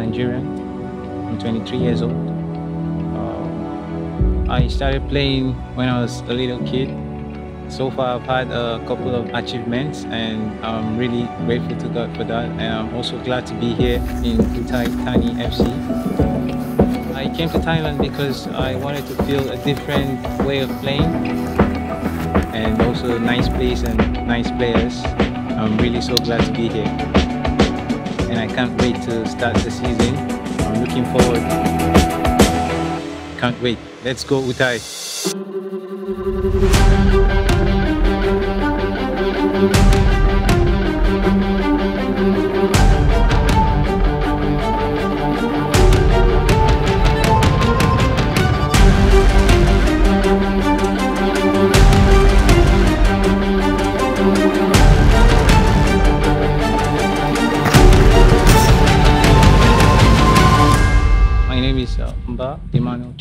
Nigerian. I'm 23 years old. Uh, I started playing when I was a little kid. So far, I've had a couple of achievements, and I'm really grateful to God for that. And I'm also glad to be here in Uthai Thani FC. I came to Thailand because I wanted to feel a different way of playing, and also a nice place and nice players. I'm really so glad to be here, and I can't wait to start the season. I'm looking forward. Can't wait. Let's go, Uthai. mi sa mba di mano